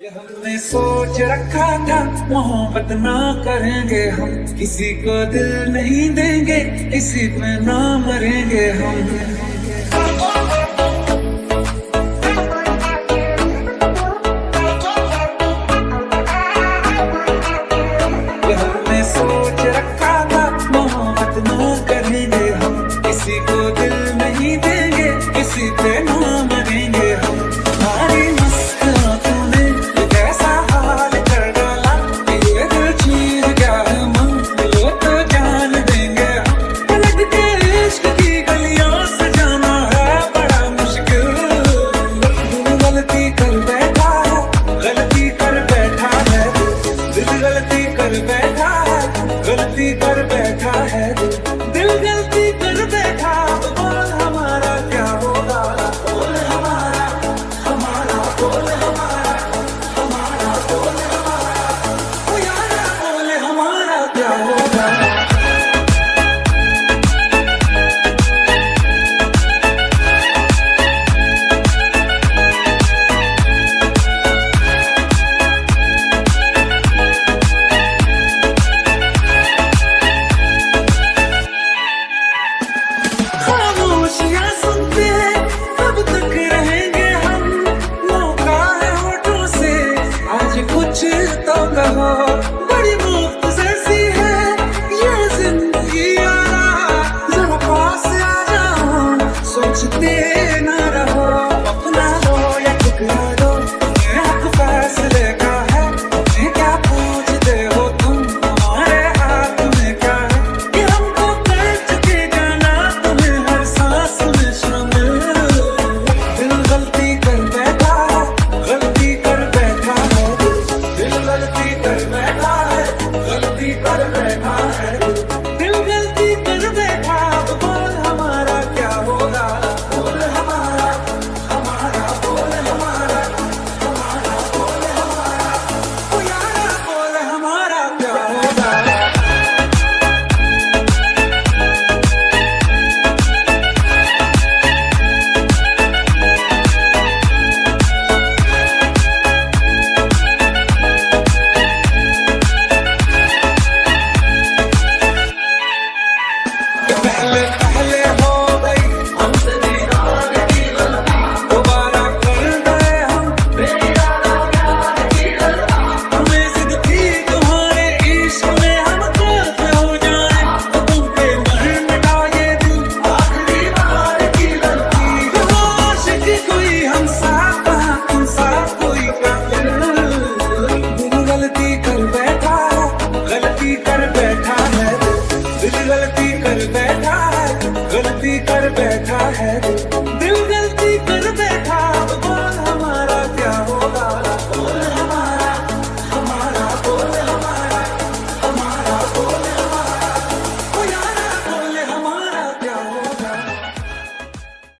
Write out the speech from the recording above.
हमने सोच रखा था, मोहब्बत ना करेंगे हम। किसी को दिल नहीं देंगे, किसी पे ना मरेंगे हम। सोच रखा था, मोहब्बत ना करेंगे हम। किसी को दिल नहीं देंगे, किसी पे ना बैठा है दिल गलती कर बैठा गलती कर बैठा है गलती कर बैठा है। तू